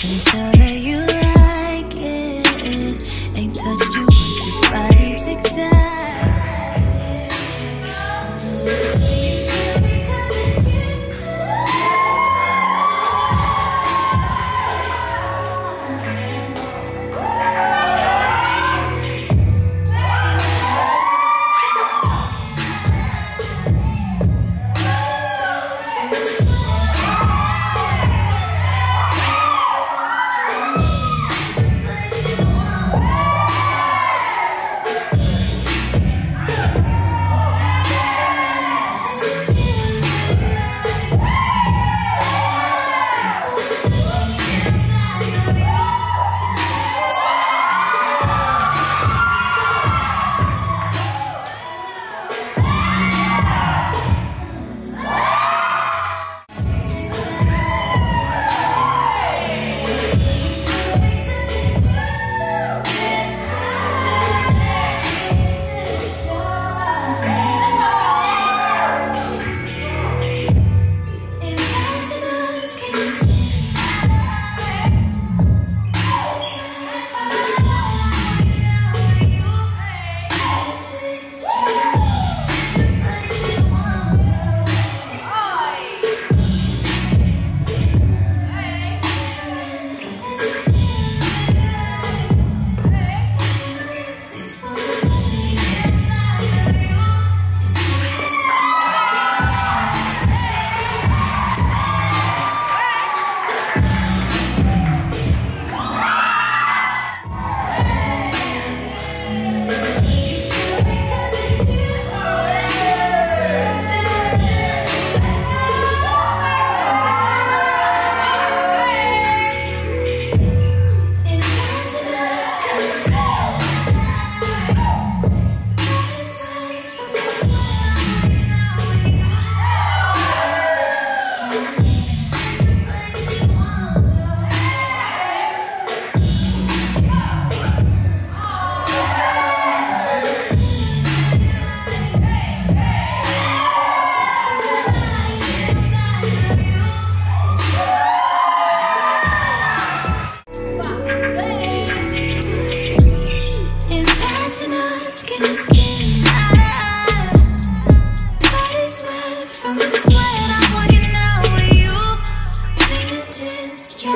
can